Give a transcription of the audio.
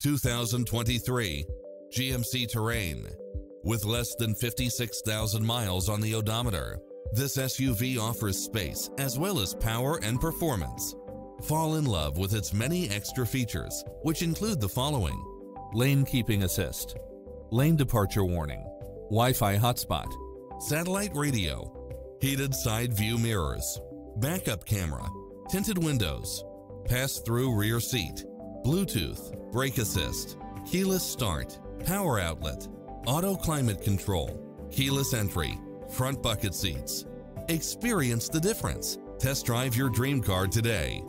2023 GMC Terrain. With less than 56,000 miles on the odometer, this SUV offers space as well as power and performance. Fall in love with its many extra features, which include the following. Lane Keeping Assist, Lane Departure Warning, Wi-Fi Hotspot, Satellite Radio, Heated Side View Mirrors, Backup Camera, Tinted Windows, Pass-Through Rear Seat, Bluetooth, Brake Assist, Keyless Start, Power Outlet, Auto Climate Control, Keyless Entry, Front Bucket Seats. Experience the difference. Test drive your dream car today.